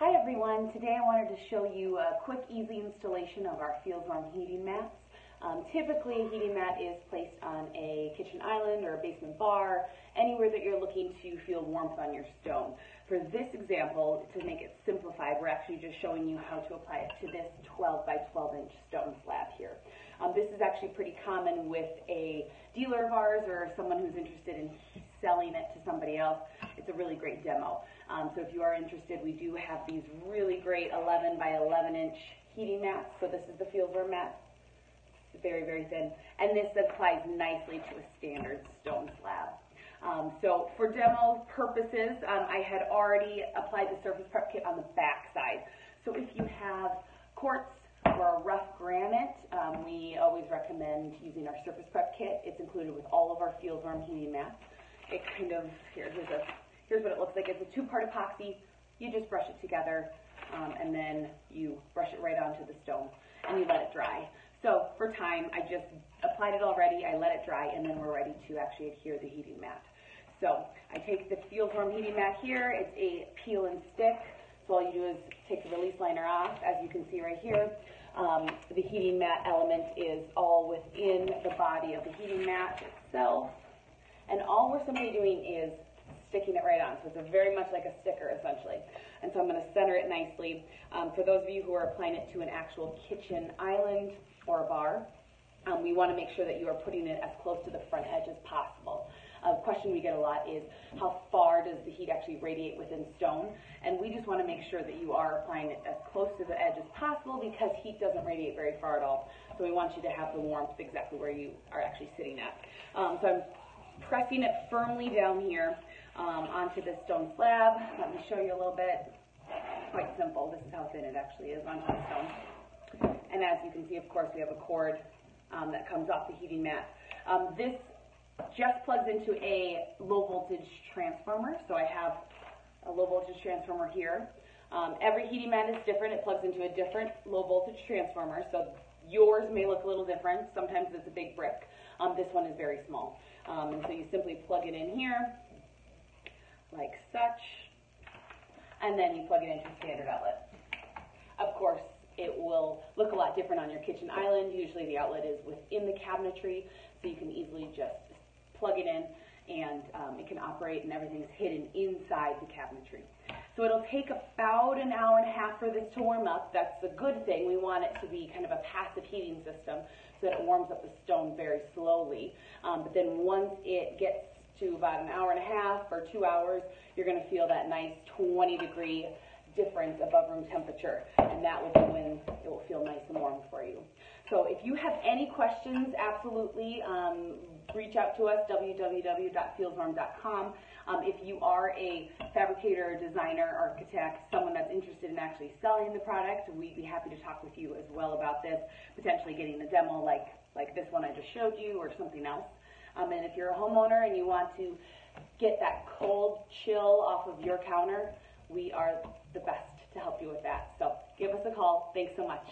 Hi everyone, today I wanted to show you a quick easy installation of our FeelsWarm heating mats. Um, typically a heating mat is placed on a kitchen island or a basement bar, anywhere that you're looking to feel warmth on your stone. For this example, to make it simplified, we're actually just showing you how to apply it to this 12 by 12 inch stone slab here. Um, this is actually pretty common with a dealer of ours or someone who's interested in selling it to somebody else. It's a really great demo. Um, so if you are interested, we do have these really great 11 by 11 inch heating mats. So this is the FeelsWarm mat. Very, very thin. And this applies nicely to a standard stone slab. Um, so for demo purposes, um, I had already applied the surface prep kit on the back side. So if you have quartz or a rough granite, um, we always recommend using our surface prep kit. It's included with all of our FeelsWarm heating mats. It kind of, here, here's a Here's what it looks like. It's a two-part epoxy. You just brush it together, um, and then you brush it right onto the stone, and you let it dry. So for time, I just applied it already, I let it dry, and then we're ready to actually adhere the heating mat. So I take the FeelsWarm heating mat here. It's a peel and stick. So all you do is take the release liner off, as you can see right here. Um, the heating mat element is all within the body of the heating mat itself. And all we're simply doing is sticking it right on. So it's very much like a sticker, essentially. And so I'm going to center it nicely. Um, for those of you who are applying it to an actual kitchen island or a bar, um, we want to make sure that you are putting it as close to the front edge as possible. A question we get a lot is how far does the heat actually radiate within stone? And we just want to make sure that you are applying it as close to the edge as possible because heat doesn't radiate very far at all. So we want you to have the warmth exactly where you are actually sitting at. Um, so I'm pressing it firmly down here um, onto this stone slab. Let me show you a little bit. Quite simple. This is how thin it actually is onto the stone. And as you can see, of course, we have a cord um, that comes off the heating mat. Um, this just plugs into a low voltage transformer. So I have a low voltage transformer here. Um, every heating mat is different. It plugs into a different low voltage transformer. So yours may look a little different. Sometimes it's a big brick. Um, this one is very small. Um, and so you simply plug it in here like such, and then you plug it into a standard outlet. Of course, it will look a lot different on your kitchen island. Usually the outlet is within the cabinetry, so you can easily just plug it in um, it can operate and everything's hidden inside the cabinetry. So it'll take about an hour and a half for this to warm up. That's a good thing. We want it to be kind of a passive heating system so that it warms up the stone very slowly. Um, but then once it gets to about an hour and a half or two hours, you're going to feel that nice 20 degree difference above room temperature, and that will be when it will feel nice and warm for you. So if you have any questions, absolutely um, reach out to us, www.feelswarm.com. Um, if you are a fabricator, designer, architect, someone that's interested in actually selling the product, we'd be happy to talk with you as well about this, potentially getting a demo like, like this one I just showed you or something else. Um, and if you're a homeowner and you want to get that cold chill off of your counter, we are the best to help you with that. So give us a call. Thanks so much.